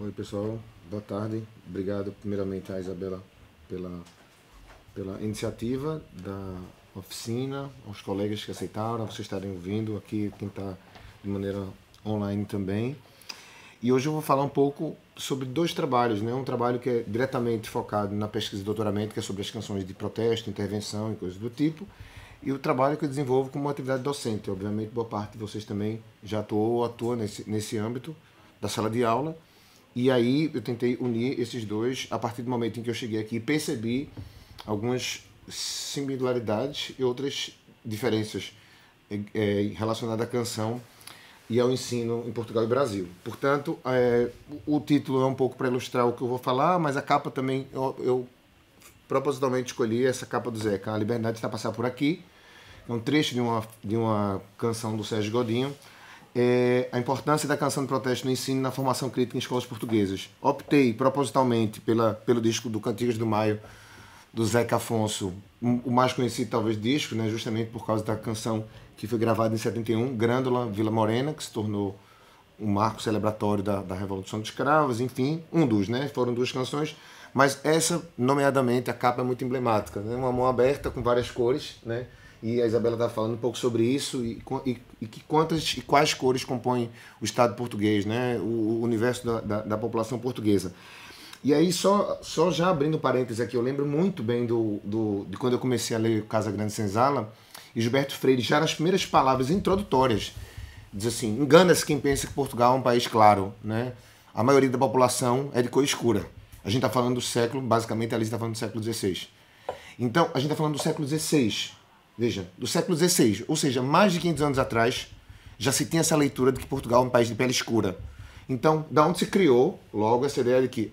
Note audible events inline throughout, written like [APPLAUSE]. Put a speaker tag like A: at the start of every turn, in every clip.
A: Oi pessoal, boa tarde. Obrigado primeiramente à Isabela pela, pela iniciativa da oficina, aos colegas que aceitaram, vocês estarem ouvindo aqui, quem está de maneira online também. E hoje eu vou falar um pouco sobre dois trabalhos, né? Um trabalho que é diretamente focado na pesquisa de doutoramento, que é sobre as canções de protesto, intervenção e coisas do tipo, e o trabalho que eu desenvolvo como atividade docente. Obviamente, boa parte de vocês também já atuou ou atua nesse, nesse âmbito da sala de aula. E aí eu tentei unir esses dois a partir do momento em que eu cheguei aqui e percebi algumas similaridades e outras diferenças é, relacionadas à canção e ao ensino em Portugal e Brasil. Portanto, é, o título é um pouco para ilustrar o que eu vou falar, mas a capa também eu, eu propositalmente escolhi essa capa do Zeca, A Liberdade está passar por aqui. É um trecho de uma, de uma canção do Sérgio Godinho. É a importância da canção de protesto no ensino e na formação crítica em escolas portuguesas. Optei propositalmente pela, pelo disco do Cantigas do Maio, do Zeca Afonso, o mais conhecido talvez disco, né, justamente por causa da canção que foi gravada em 71, Grândola Vila Morena, que se tornou um marco celebratório da, da Revolução dos Escravos, enfim, um dos, né? Foram duas canções, mas essa, nomeadamente, a capa é muito emblemática, né? Uma mão aberta com várias cores, né? E a Isabela está falando um pouco sobre isso e, e, e, que quantas e quais cores compõem o Estado português, né? O, o universo da, da, da população portuguesa. E aí, só, só já abrindo parênteses aqui, eu lembro muito bem do, do, de quando eu comecei a ler Casa Grande Senzala, e Gilberto Freire, já nas primeiras palavras introdutórias, diz assim: engana-se quem pensa que Portugal é um país claro, né? A maioria da população é de cor escura. A gente está falando do século, basicamente a Alice está falando do século XVI. Então, a gente está falando do século XVI. Veja, do século XVI, ou seja, mais de 500 anos atrás, já se tem essa leitura de que Portugal é um país de pele escura. Então, da onde se criou logo essa ideia de que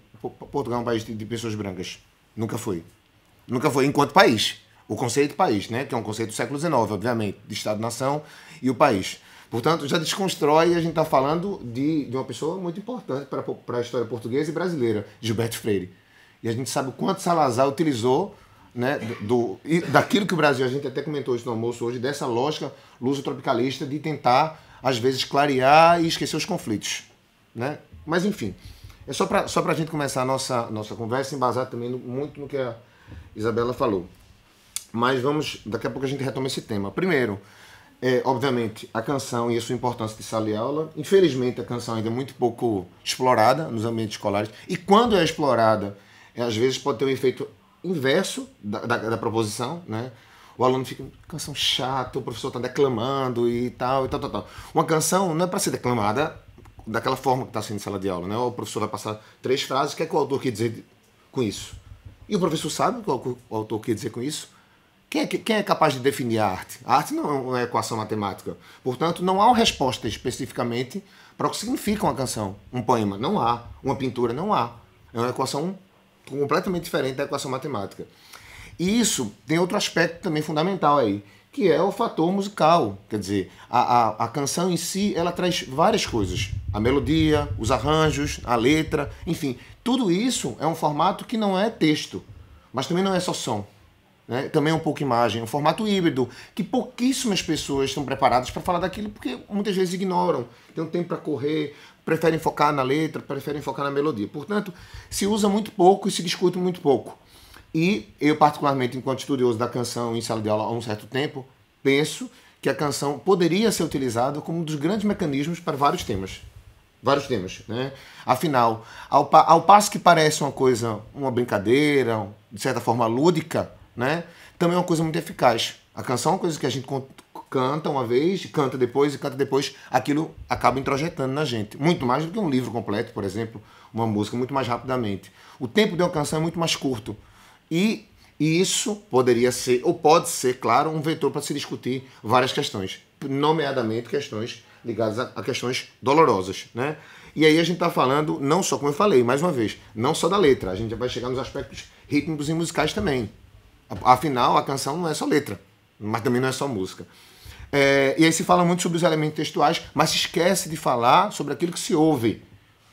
A: Portugal é um país de pessoas brancas? Nunca foi. Nunca foi enquanto país o conceito país, né? que é um conceito do século XIX, obviamente, de Estado-nação e o país. Portanto, já desconstrói a gente está falando de, de uma pessoa muito importante para a história portuguesa e brasileira, Gilberto Freire. E a gente sabe o quanto Salazar utilizou né, do, daquilo que o Brasil, a gente até comentou isso no almoço hoje, dessa lógica luso-tropicalista de tentar, às vezes, clarear e esquecer os conflitos. Né? Mas, enfim, é só para só a gente começar a nossa, nossa conversa, embasar também no, muito no que a Isabela falou. Mas vamos, daqui a pouco a gente retoma esse tema. Primeiro, é, obviamente, a canção e a sua importância de sala e aula. Infelizmente, a canção ainda é muito pouco explorada nos ambientes escolares. E quando é explorada, é, às vezes pode ter um efeito inverso da, da, da proposição, né? O aluno fica, canção chata, o professor está declamando e tal, e tal, tal, tal. Uma canção não é para ser declamada daquela forma que está sendo sala de aula, né? O professor vai passar três frases, o que é que o autor quer dizer com isso? E o professor sabe o que o autor quer dizer com isso? Quem é, quem é capaz de definir a arte? A arte não é uma equação matemática. Portanto, não há uma resposta especificamente para o que significa uma canção, um poema. Não há. Uma pintura, não há. É uma equação completamente diferente da equação matemática. E isso tem outro aspecto também fundamental aí, que é o fator musical. Quer dizer, a, a, a canção em si, ela traz várias coisas. A melodia, os arranjos, a letra, enfim. Tudo isso é um formato que não é texto, mas também não é só som. Né? Também é um pouco imagem, um formato híbrido, que pouquíssimas pessoas estão preparadas para falar daquilo, porque muitas vezes ignoram, tem um tempo para correr, preferem focar na letra, preferem focar na melodia. Portanto, se usa muito pouco e se discute muito pouco. E eu, particularmente, enquanto estudioso da canção em sala de aula há um certo tempo, penso que a canção poderia ser utilizada como um dos grandes mecanismos para vários temas. Vários temas, né? Afinal, ao, ao passo que parece uma coisa, uma brincadeira, de certa forma lúdica, né? Também é uma coisa muito eficaz. A canção é uma coisa que a gente canta uma vez, canta depois e canta depois, aquilo acaba introjetando na gente. Muito mais do que um livro completo, por exemplo, uma música, muito mais rapidamente. O tempo de uma canção é muito mais curto. E, e isso poderia ser, ou pode ser, claro, um vetor para se discutir várias questões, nomeadamente questões ligadas a, questões dolorosas. Né? E aí a gente está falando, não só, como eu falei, mais uma vez, não só da letra, a gente vai chegar nos aspectos rítmicos e musicais também. Afinal, a canção não é só letra, mas também não é só música. É, e aí se fala muito sobre os elementos textuais, mas se esquece de falar sobre aquilo que se ouve.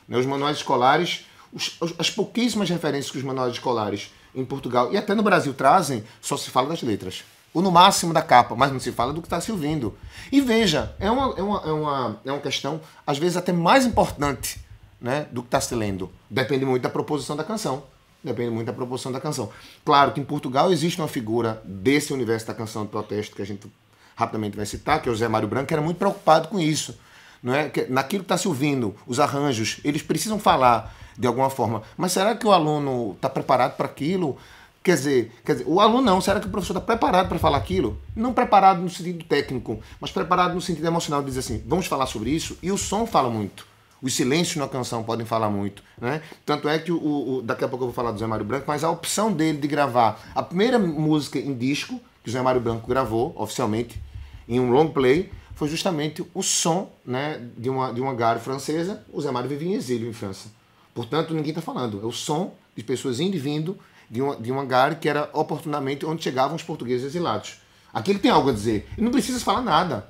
A: Né? Os manuais escolares, os, as pouquíssimas referências que os manuais escolares em Portugal e até no Brasil trazem, só se fala das letras. Ou no máximo da capa, mas não se fala do que está se ouvindo. E veja, é uma, é, uma, é, uma, é uma questão, às vezes, até mais importante né, do que está se lendo. Depende muito da proposição da canção. Depende muito da proposição da canção. Claro que em Portugal existe uma figura desse universo da canção de protesto que a gente rapidamente vai citar, que é o Zé Mário Branco, que era muito preocupado com isso. Não é? naquilo que está se ouvindo, os arranjos, eles precisam falar de alguma forma. Mas será que o aluno está preparado para aquilo? Quer dizer, quer dizer, o aluno não, será que o professor está preparado para falar aquilo? Não preparado no sentido técnico, mas preparado no sentido emocional, de dizer assim, vamos falar sobre isso, e o som fala muito. Os silêncios na canção podem falar muito. Né? Tanto é que o, o, daqui a pouco eu vou falar do Zé Mário Branco, mas a opção dele de gravar a primeira música em disco que o Zé Mário Branco gravou oficialmente em um long play foi justamente o som né, de, uma, de uma gare francesa. O Zé Mário vivia em exílio em França. Portanto, ninguém está falando. É o som de pessoas indo e vindo de uma, de uma gare que era oportunamente onde chegavam os portugueses exilados. Aqui ele tem algo a dizer. Ele não precisa falar nada.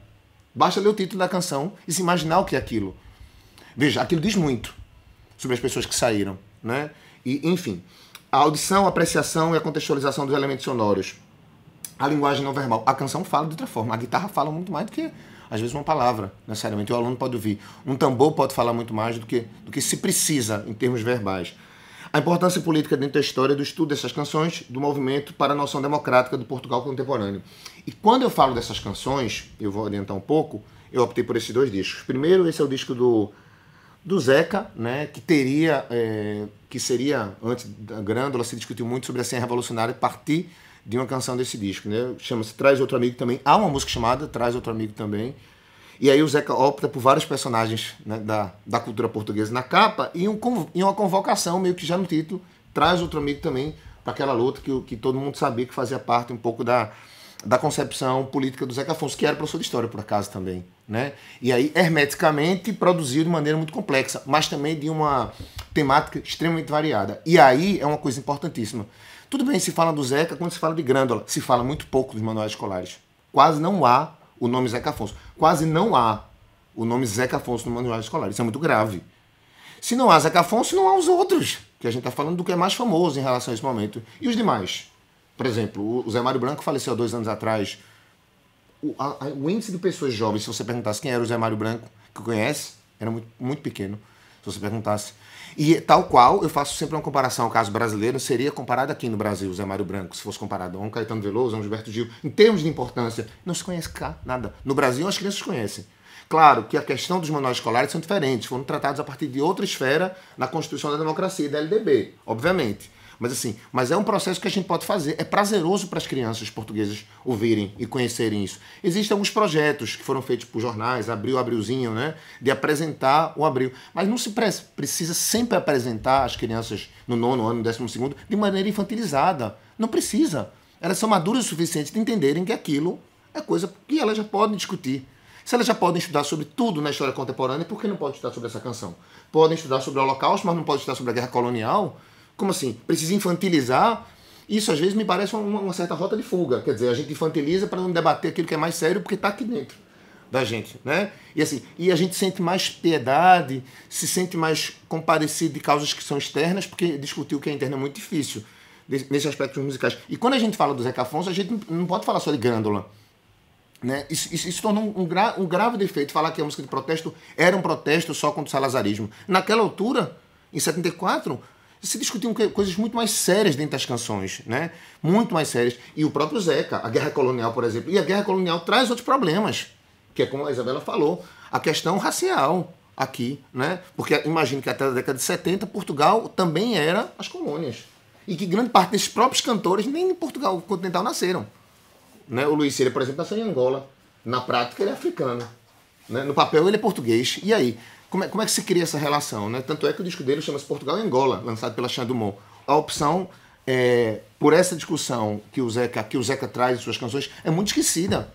A: Basta ler o título da canção e se imaginar o que é aquilo. Veja, aquilo diz muito sobre as pessoas que saíram. Né? E, enfim, a audição, a apreciação e a contextualização dos elementos sonoros. A linguagem não verbal. A canção fala de outra forma. A guitarra fala muito mais do que, às vezes, uma palavra, necessariamente. O aluno pode ouvir. Um tambor pode falar muito mais do que, do que se precisa em termos verbais. A importância política dentro da história do estudo dessas canções, do movimento para a noção democrática do Portugal contemporâneo. E quando eu falo dessas canções, eu vou orientar um pouco, eu optei por esses dois discos. Primeiro, esse é o disco do, do Zeca, né, que teria, é, que seria, antes da Grândola, se discutiu muito sobre a cena revolucionária partir de uma canção desse disco. Né? Chama-se Traz Outro Amigo também. Há uma música chamada Traz Outro Amigo também, e aí o Zeca opta por vários personagens né, da, da cultura portuguesa na capa e, um, e uma convocação, meio que já no título, traz outro amigo também para aquela luta que, que todo mundo sabia que fazia parte um pouco da, da concepção política do Zeca Afonso, que era professor de história, por acaso, também. Né? E aí, hermeticamente, produziu de maneira muito complexa, mas também de uma temática extremamente variada. E aí é uma coisa importantíssima. Tudo bem, se fala do Zeca quando se fala de Grândola, se fala muito pouco dos manuais escolares. Quase não há o nome Zeca Afonso. Quase não há o nome Zeca Afonso no manual escolar. Isso é muito grave. Se não há Zeca Afonso, não há os outros. Que a gente está falando do que é mais famoso em relação a esse momento. E os demais? Por exemplo, o Zé Mário Branco faleceu há dois anos atrás. O, a, o índice de pessoas jovens, se você perguntasse quem era o Zé Mário Branco, que conhece, era muito, muito pequeno. Se você perguntasse. E tal qual, eu faço sempre uma comparação ao caso brasileiro, seria comparado aqui no Brasil, Zé Mário Branco, se fosse comparado a um Caetano Veloso, a um Gilberto Gil, em termos de importância, não se conhece cá nada. No Brasil, as crianças conhecem. Claro que a questão dos manuais escolares são diferentes, foram tratados a partir de outra esfera na Constituição da Democracia, da LDB, obviamente. Mas assim, mas é um processo que a gente pode fazer. É prazeroso para as crianças portuguesas ouvirem e conhecerem isso. Existem alguns projetos que foram feitos por jornais, Abril, Abrilzinho, né? De apresentar o Abril. Mas não se precisa sempre apresentar as crianças no nono ano, no décimo segundo, de maneira infantilizada. Não precisa. Elas são maduras o suficiente de entenderem que aquilo é coisa que elas já podem discutir. Se elas já podem estudar sobre tudo na história contemporânea, por que não podem estudar sobre essa canção? Podem estudar sobre o Holocausto, mas não podem estudar sobre a Guerra Colonial? Como assim? Precisa infantilizar? Isso às vezes me parece uma, uma certa rota de fuga. Quer dizer, a gente infantiliza para não debater aquilo que é mais sério porque está aqui dentro da gente, né? E assim, e a gente sente mais piedade, se sente mais compadecido de causas que são externas, porque discutir o que é interno é muito difícil nesse aspecto musicais. E quando a gente fala do Zeca Afonso, a gente não pode falar só de Grândola. Né? Isso, isso, isso tornou um, gra, um grave defeito falar que a música de protesto era um protesto só contra o salazarismo. Naquela altura, em 74, se discutiam coisas muito mais sérias dentro das canções, né? Muito mais sérias. E o próprio Zeca, a guerra colonial, por exemplo. E a guerra colonial traz outros problemas, que é como a Isabela falou, a questão racial aqui, né? Porque imagine que até a década de 70 Portugal também era as colônias. E que grande parte desses próprios cantores nem em Portugal continental nasceram. Né? O Luiz por exemplo, nasceu em Angola. Na prática ele é africano. Né? No papel ele é português. E aí? Como é, como é que se cria essa relação? Né? Tanto é que o disco dele chama-se Portugal e Angola, lançado pela Xan Dumont. A opção, é, por essa discussão que o, Zeca, que o Zeca traz em suas canções, é muito esquecida.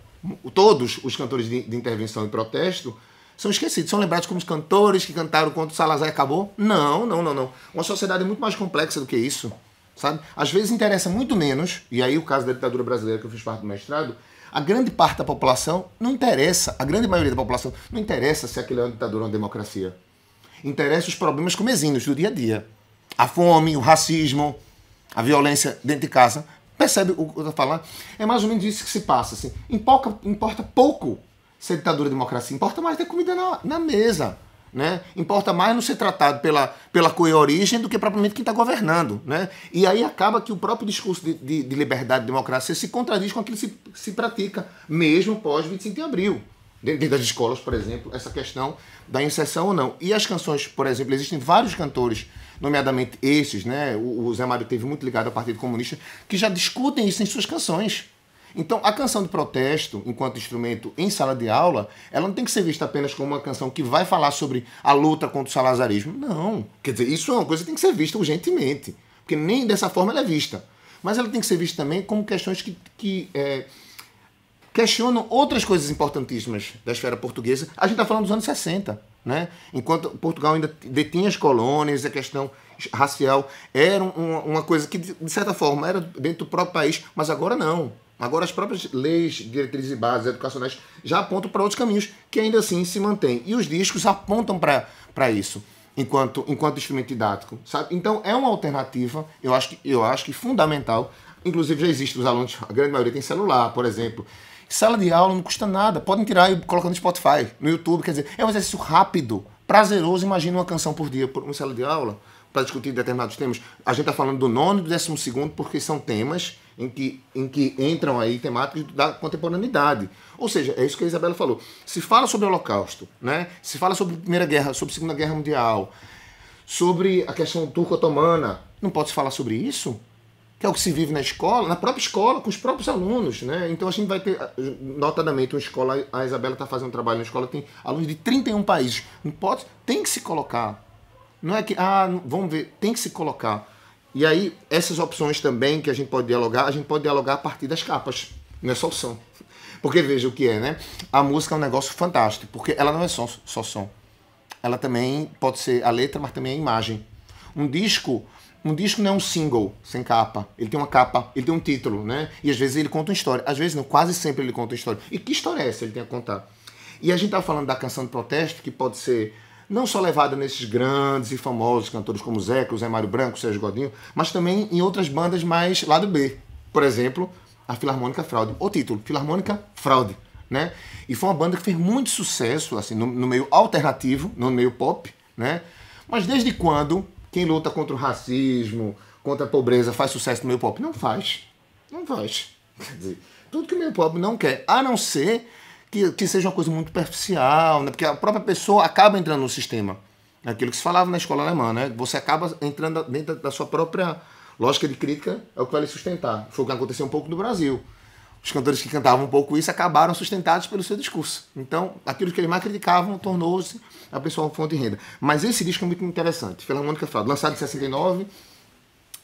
A: Todos os cantores de, de intervenção e protesto são esquecidos, são lembrados como os cantores que cantaram quando Salazar acabou. Não, não, não, não. Uma sociedade é muito mais complexa do que isso. Sabe? Às vezes interessa muito menos, e aí o caso da ditadura brasileira que eu fiz parte do mestrado, a grande parte da população não interessa, a grande maioria da população não interessa se aquilo é uma ditadura ou uma democracia. Interessa os problemas comezinhos do dia a dia. A fome, o racismo, a violência dentro de casa. Percebe o que eu estou falando? É mais ou menos isso que se passa. Assim. Importa, importa pouco se é ditadura ou democracia. Importa mais ter comida na, na mesa. Né? Importa mais não ser tratado pela, pela cor e origem do que propriamente quem está governando. Né? E aí acaba que o próprio discurso de, de, de liberdade e democracia se contradiz com aquilo que se, se pratica, mesmo pós 25 de abril. Dentro das escolas, por exemplo, essa questão da inserção ou não. E as canções, por exemplo, existem vários cantores, nomeadamente esses, né? O, o Zé Mário teve muito ligado ao Partido Comunista, que já discutem isso em suas canções. Então, a canção de protesto, enquanto instrumento em sala de aula, ela não tem que ser vista apenas como uma canção que vai falar sobre a luta contra o salazarismo. Não. Quer dizer, isso é uma coisa que tem que ser vista urgentemente. Porque nem dessa forma ela é vista. Mas ela tem que ser vista também como questões que, que é, questionam outras coisas importantíssimas da esfera portuguesa. A gente está falando dos anos 60. Né? Enquanto Portugal ainda detinha as colônias, a questão racial era uma, uma coisa que, de certa forma, era dentro do próprio país, mas agora não. Agora, as próprias leis, diretrizes e bases educacionais já apontam para outros caminhos que ainda assim se mantêm. E os discos apontam para isso, enquanto, enquanto instrumento didático. Sabe? Então, é uma alternativa, eu acho, que, eu acho que fundamental. Inclusive, já existe, os alunos, a grande maioria tem celular, por exemplo. Sala de aula não custa nada, podem tirar e colocar no Spotify, no YouTube. Quer dizer, é um exercício rápido, prazeroso. Imagina uma canção por dia por uma sala de aula para discutir determinados temas. A gente está falando do nono e do décimo segundo porque são temas em que, em que entram aí temáticas da contemporaneidade. Ou seja, é isso que a Isabela falou. Se fala sobre o Holocausto, né? se fala sobre a Primeira Guerra, sobre a Segunda Guerra Mundial, sobre a questão turco-otomana, não pode se falar sobre isso? Que é o que se vive na escola, na própria escola, com os próprios alunos. Né? Então a gente vai ter, notadamente, uma escola, a Isabela está fazendo um trabalho na escola, tem alunos de 31 países. Não pode, tem que se colocar. Não é que, ah, vamos ver, tem que se colocar. E aí, essas opções também que a gente pode dialogar, a gente pode dialogar a partir das capas, não é só o som. [LAUGHS] Porque veja o que é, né? A música é um negócio fantástico, porque ela não é só, só som. Ela também pode ser a letra, mas também a imagem. Um disco, um disco não é um single sem capa. Ele tem uma capa, ele tem um título, né? E às vezes ele conta uma história. Às vezes não, quase sempre ele conta uma história. E que história é essa ele tem a contar? E a gente tá falando da canção de protesto, que pode ser não só levada nesses grandes e famosos cantores como Zeca, Zé Mário Branco, Sérgio Godinho, mas também em outras bandas mais lado B. Por exemplo, a Filarmônica Fraude. O título, Filarmônica Fraude. Né? E foi uma banda que fez muito sucesso assim, no, no meio alternativo, no meio pop. Né? Mas desde quando quem luta contra o racismo, contra a pobreza, faz sucesso no meio pop? Não faz. Não faz. Quer dizer, tudo que o meio pop não quer, a não ser que, que seja uma coisa muito superficial, né? porque a própria pessoa acaba entrando no sistema. Aquilo que se falava na escola alemã, né? Você acaba entrando dentro da sua própria lógica de crítica, é o que vai lhe sustentar. Foi o que aconteceu um pouco no Brasil. Os cantores que cantavam um pouco isso acabaram sustentados pelo seu discurso. Então, aquilo que eles mais criticavam tornou-se a pessoa fonte de renda. Mas esse disco é muito interessante. Filarmônica Fraude, lançado em 69,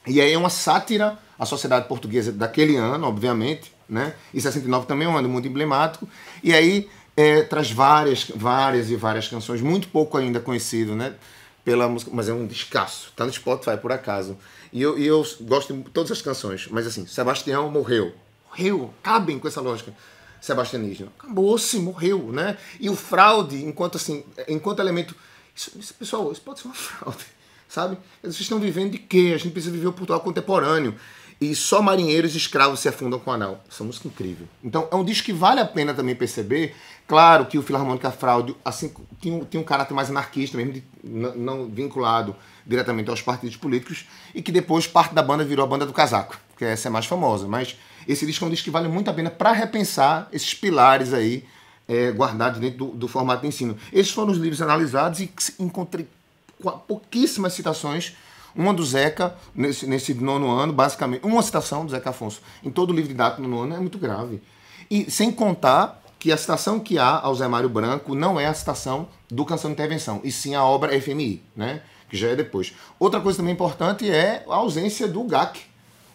A: e aí é uma sátira à sociedade portuguesa daquele ano, obviamente, né? E 69 também é um ano muito emblemático. E aí é, traz várias, várias e várias canções, muito pouco ainda conhecido, né? Pela música, mas é um descasso. Tá no Spotify por acaso. E eu, e eu gosto de todas as canções, mas assim, Sebastião morreu. Morreu, cabem com essa lógica. Sebastianismo. Acabou-se, morreu, né? E o fraude, enquanto assim, enquanto elemento. Isso, isso, pessoal, isso pode ser uma [LAUGHS] fraude, sabe? Vocês estão vivendo de quê? A gente precisa viver o Portugal contemporâneo e só marinheiros e escravos se afundam com o anel. Essa música é incrível. Então é um disco que vale a pena também perceber. Claro que o Filarmônica Fraude assim, tinha, tinha um caráter mais anarquista, mesmo de, não, vinculado diretamente aos partidos políticos, e que depois parte da banda virou a banda do casaco, que essa é mais famosa. Mas esse disco é um disco que vale muito a pena para repensar esses pilares aí é, guardados dentro do, do, formato de ensino. Esses foram os livros analisados e encontrei pouquíssimas citações uma do Zeca, nesse, nesse nono ano, basicamente, uma citação do Zeca Afonso em todo o livro didático no nono é muito grave. E sem contar que a citação que há ao Zé Mário Branco não é a citação do Canção de Intervenção, e sim a obra FMI, né? que já é depois. Outra coisa também importante é a ausência do GAC,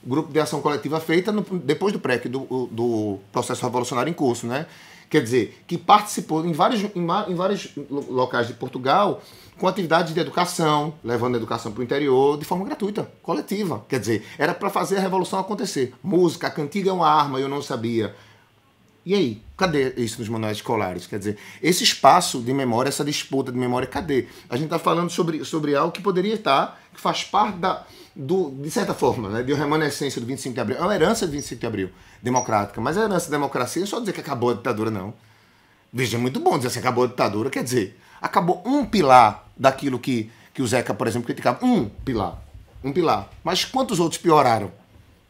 A: Grupo de Ação Coletiva feita no, depois do PREC, do, do processo revolucionário em curso, né? Quer dizer, que participou em vários, em, em vários locais de Portugal com atividades de educação, levando a educação para o interior de forma gratuita, coletiva. Quer dizer, era para fazer a revolução acontecer. Música, a cantiga é uma arma, eu não sabia. E aí, cadê isso nos manuais escolares? Quer dizer, esse espaço de memória, essa disputa de memória, cadê? A gente está falando sobre, sobre algo que poderia estar, que faz parte da, do, de certa forma, né, de uma remanescência do 25 de abril. É uma herança do 25 de abril, democrática. Mas a herança da democracia não é só dizer que acabou a ditadura, não. Veja, é muito bom dizer que acabou a ditadura, quer dizer, Acabou um pilar daquilo que, que o Zeca, por exemplo, criticava. Um pilar. Um pilar. Mas quantos outros pioraram?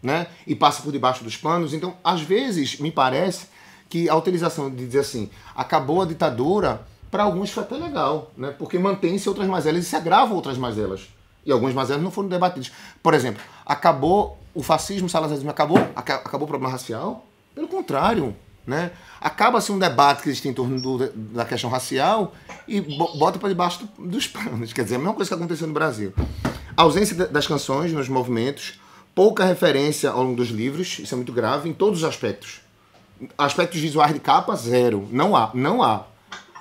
A: Né? E passa por debaixo dos panos. Então, às vezes, me parece que a utilização de dizer assim, acabou a ditadura, para alguns foi até legal, né? porque mantém-se outras mazelas e se agravam outras mazelas. E algumas mazelas não foram debatidas. Por exemplo, acabou o fascismo, o salazarismo, acabou, acabou o problema racial? Pelo contrário, né? Acaba-se um debate que existe em torno do, da questão racial e bota para debaixo dos panos. Quer dizer, a mesma coisa que aconteceu no Brasil. A ausência das canções nos movimentos, pouca referência ao longo dos livros, isso é muito grave em todos os aspectos. Aspectos visuais de capa, zero. Não há, não há.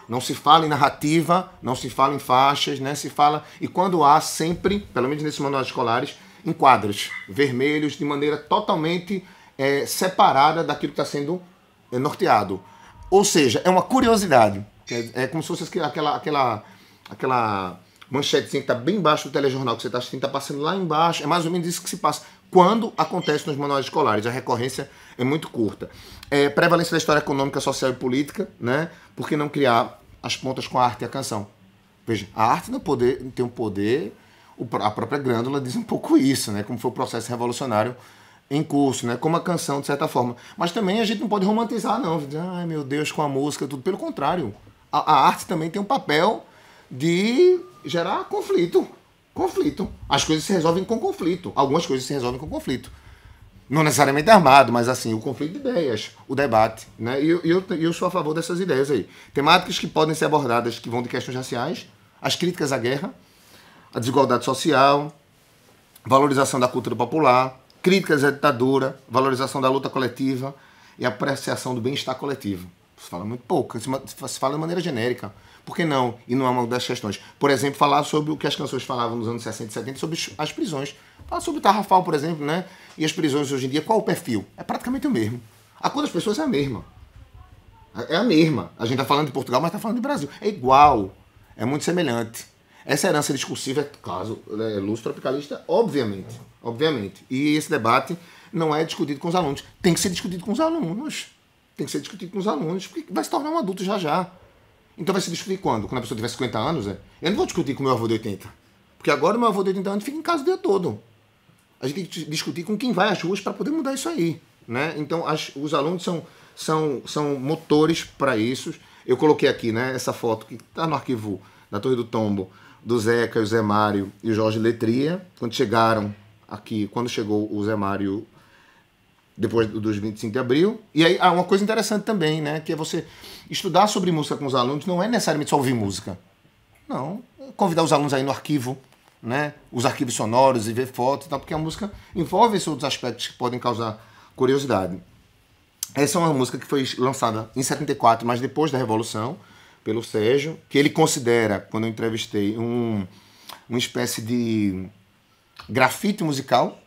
A: Não se fala em narrativa, não se fala em faixas, né? Se fala. E quando há, sempre, pelo menos nesses manuais escolares, em quadros vermelhos, de maneira totalmente é, separada daquilo que está sendo é, norteado. Ou seja, é uma curiosidade. É, é como se fosse aquela, aquela, aquela manchetezinha que está bem embaixo do telejornal que você está assistindo, está passando lá embaixo. É mais ou menos isso que se passa quando acontece nos manuais escolares. A recorrência é muito curta. É, prevalência da história econômica, social e política, né? Por que não criar as pontas com a arte e a canção? Veja, a arte não poder, tem um poder, a própria Grândola diz um pouco isso, né? Como foi o processo revolucionário em curso, né? Como a canção, de certa forma. Mas também a gente não pode romantizar, não. Ai meu Deus, com a música, tudo. Pelo contrário. A, a arte também tem um papel de gerar conflito. Conflito. As coisas se resolvem com conflito. Algumas coisas se resolvem com conflito. Não necessariamente armado, mas assim, o conflito de ideias, o debate. Né? E eu, eu, eu sou a favor dessas ideias aí. Temáticas que podem ser abordadas, que vão de questões raciais, as críticas à guerra, a desigualdade social, valorização da cultura popular, críticas à ditadura, valorização da luta coletiva e apreciação do bem-estar coletivo. Se fala muito pouco, se fala de maneira genérica. Por que não? E não é uma das questões. Por exemplo, falar sobre o que as canções falavam nos anos 60 e 70 sobre as prisões. Falar sobre o Tarrafal, por exemplo, né? E as prisões hoje em dia, qual o perfil? É praticamente o mesmo. A cor das pessoas é a mesma. É a mesma. A gente está falando de Portugal, mas está falando de Brasil. É igual. É muito semelhante. Essa herança discursiva é, caso, é luz tropicalista, obviamente. Obviamente. E esse debate não é discutido com os alunos. Tem que ser discutido com os alunos. Tem que ser discutido com os alunos, porque vai se tornar um adulto já já. Então vai se discutir quando? Quando a pessoa tiver 50 anos? É? Eu não vou discutir com meu avô de 80. Porque agora o meu avô de 80 anos fica em casa o dia todo. A gente tem que discutir com quem vai às ruas para poder mudar isso aí. Né? Então as, os alunos são, são, são motores para isso. Eu coloquei aqui né, essa foto que está no arquivo da Torre do Tombo do Zeca, o Zé Mário e o Jorge Letria, quando chegaram aqui, quando chegou o Zé Mário depois dos 25 de abril. E aí, há uma coisa interessante também, né, que é você estudar sobre música com os alunos, não é necessariamente só ouvir música. Não, convidar os alunos aí no arquivo, né, os arquivos sonoros e ver fotos e tal, porque a música envolve esses outros aspectos que podem causar curiosidade. Essa é uma música que foi lançada em 74, mas depois da Revolução, pelo Sérgio, que ele considera, quando eu entrevistei, um, uma espécie de grafite musical,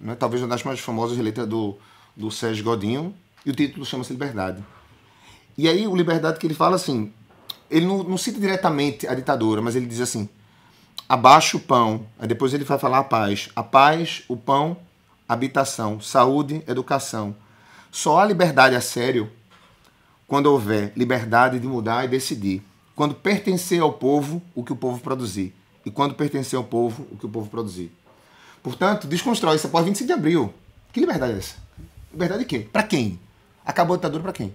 A: né? talvez uma das mais famosas letras do, do Sérgio Godinho, e o título chama-se Liberdade. E aí o Liberdade que ele fala assim, ele não, não cita diretamente a ditadura, mas ele diz assim, abaixo o pão, aí depois ele vai falar a paz, a paz, o pão, habitação, saúde, educação. Só há liberdade a sério quando houver liberdade de mudar e decidir. Quando pertencer ao povo o que o povo produzir. E quando pertencer ao povo o que o povo produzir. Portanto, desconstrói isso após 25 de abril. Que liberdade é essa? Liberdade de quê? Para quem? Acabou a ditadura para quem?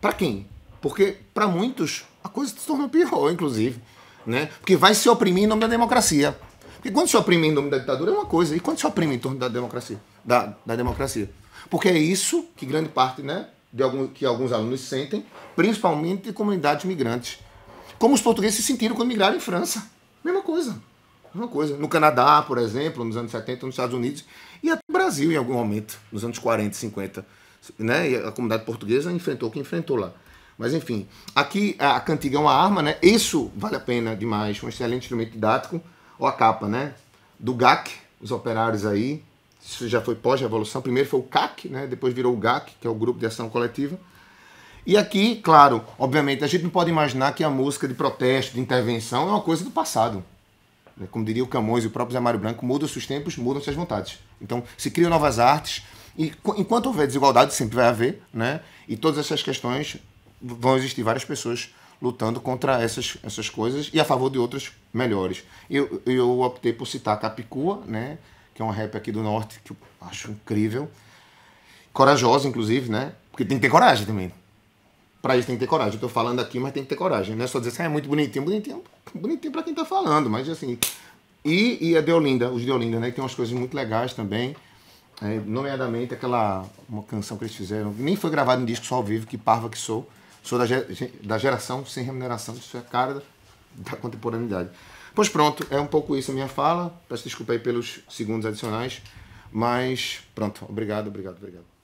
A: Para quem? Porque para muitos a coisa se tornou pior, inclusive. Né? Porque vai se oprimir em nome da democracia. Porque quando se oprime em nome da ditadura é uma coisa, e quando se oprime em torno da democracia? Da, da democracia. Porque é isso que grande parte né, de algum, que alguns alunos sentem, principalmente de comunidades migrantes. Como os portugueses se sentiram quando migraram em França. Mesma coisa. Mesma coisa. No Canadá, por exemplo, nos anos 70, nos Estados Unidos, e até no Brasil em algum momento, nos anos 40, 50. Né? E a comunidade portuguesa enfrentou o que enfrentou lá. Mas enfim, aqui a cantiga é uma arma, né? Isso vale a pena demais, um excelente instrumento didático. Ou a capa, né? Do GAC, os operários aí, isso já foi pós-revolução. Primeiro foi o CAC, né? depois virou o GAC, que é o Grupo de Ação Coletiva. E aqui, claro, obviamente, a gente não pode imaginar que a música de protesto, de intervenção, é uma coisa do passado. Né? Como diria o Camões e o próprio Zé Mário Branco, mudam-se os tempos, mudam-se as vontades. Então, se criam novas artes, e enquanto houver desigualdade, sempre vai haver, né? e todas essas questões, vão existir várias pessoas lutando contra essas, essas coisas e a favor de outras melhores. Eu, eu optei por citar Capicua, né? Que é um rap aqui do norte que eu acho incrível. Corajosa, inclusive, né? Porque tem que ter coragem também. Pra isso tem que ter coragem. Eu tô falando aqui, mas tem que ter coragem. Não é só dizer assim, ah, é muito bonitinho. Bonitinho, bonitinho pra quem tá falando, mas assim. E, e a Deolinda, os Deolinda, né? Que tem umas coisas muito legais também. É, nomeadamente aquela uma canção que eles fizeram, nem foi gravada em disco só ao vivo, que parva que sou. Sou da, da geração sem remuneração, isso é cara da, da contemporaneidade. Pois pronto, é um pouco isso a minha fala. Peço desculpa aí pelos segundos adicionais. Mas pronto, obrigado, obrigado, obrigado.